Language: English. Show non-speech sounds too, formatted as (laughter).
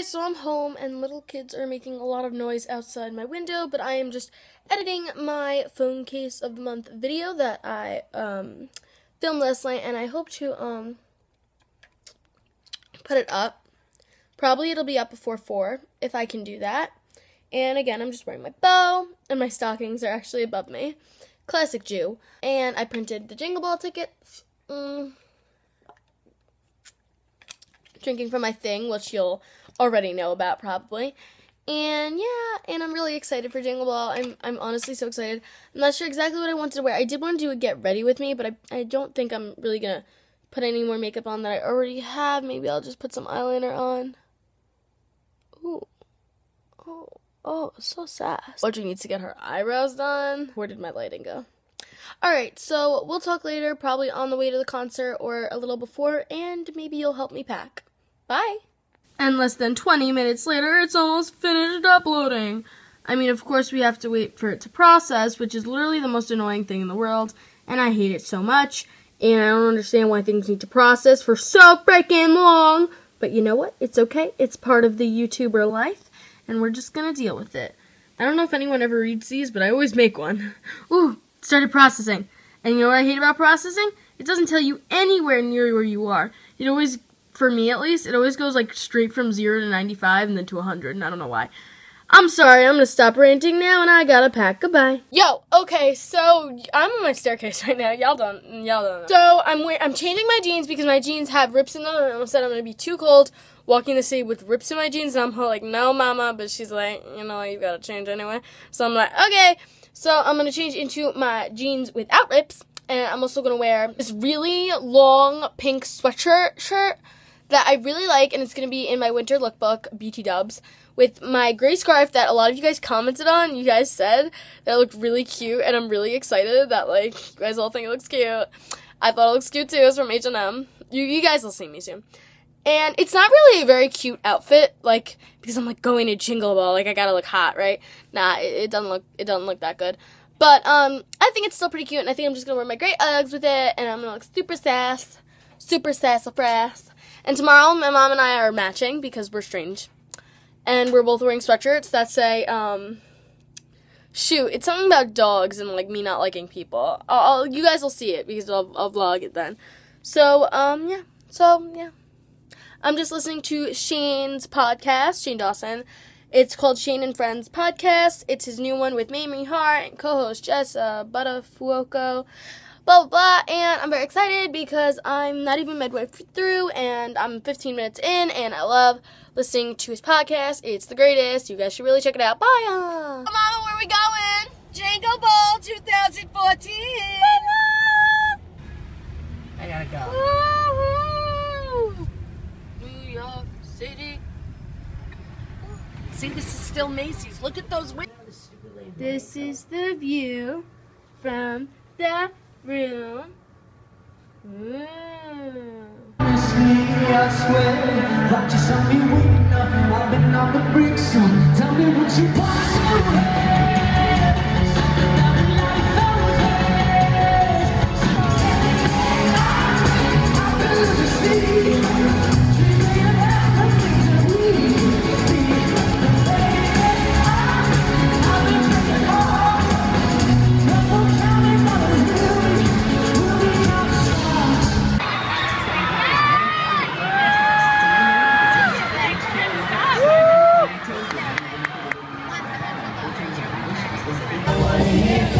guys, so I'm home and little kids are making a lot of noise outside my window, but I am just editing my phone case of the month video that I um, filmed last night and I hope to um, put it up. Probably it'll be up before 4 if I can do that. And again, I'm just wearing my bow and my stockings are actually above me. Classic Jew. And I printed the Jingle Ball tickets. Mm. Drinking from my thing, which you'll already know about probably. And yeah, and I'm really excited for Jingle Ball. I'm I'm honestly so excited. I'm not sure exactly what I wanted to wear. I did want to do a get ready with me, but I I don't think I'm really gonna put any more makeup on that I already have. Maybe I'll just put some eyeliner on. Ooh. Oh. Oh, so sass. Audrey needs to get her eyebrows done. Where did my lighting go? Alright, so we'll talk later, probably on the way to the concert or a little before, and maybe you'll help me pack. Bye! And less than 20 minutes later, it's almost finished uploading. I mean, of course, we have to wait for it to process, which is literally the most annoying thing in the world, and I hate it so much, and I don't understand why things need to process for so freaking long. But you know what? It's okay. It's part of the YouTuber life, and we're just gonna deal with it. I don't know if anyone ever reads these, but I always make one. (laughs) Ooh, started processing. And you know what I hate about processing? It doesn't tell you anywhere near where you are. It always for me at least, it always goes like straight from 0 to 95 and then to 100, and I don't know why. I'm sorry, I'm gonna stop ranting now and I gotta pack. Goodbye. Yo, okay, so I'm on my staircase (laughs) right now. Y'all don't y'all don't know. So I'm I'm changing my jeans because my jeans have rips in them and I almost said I'm gonna be too cold walking the city with rips in my jeans and I'm like, no mama, but she's like, you know, you gotta change anyway. So I'm like, okay. So I'm gonna change into my jeans without rips and I'm also gonna wear this really long pink sweatshirt shirt that I really like, and it's going to be in my winter lookbook, BT Dubs, with my gray scarf that a lot of you guys commented on. You guys said that looked really cute, and I'm really excited that, like, you guys all think it looks cute. I thought it looks cute, too. It's from H&M. You, you guys will see me soon. And it's not really a very cute outfit, like, because I'm, like, going to Jingle Ball, like, I gotta look hot, right? Nah, it, it doesn't look, it doesn't look that good. But, um, I think it's still pretty cute, and I think I'm just gonna wear my gray Uggs with it, and I'm gonna look super sass, super sassafras. And tomorrow, my mom and I are matching because we're strange. And we're both wearing sweatshirts that say, um, shoot, it's something about dogs and, like, me not liking people. I'll, I'll, you guys will see it because I'll, I'll vlog it then. So, um, yeah. So, yeah. I'm just listening to Shane's podcast, Shane Dawson. It's called Shane and Friends Podcast. It's his new one with Mamrie Hart and co-host Jessa Buttafuoco blah, blah, blah. And I'm very excited because I'm not even midway through and I'm 15 minutes in and I love listening to his podcast. It's the greatest. You guys should really check it out. Bye. Uh. Mama, where we going? Jingle Ball 2014. I gotta go. Woo-hoo. New York City. See, this is still Macy's. Look at those windows. This is the view from the room. Mm. Yeah.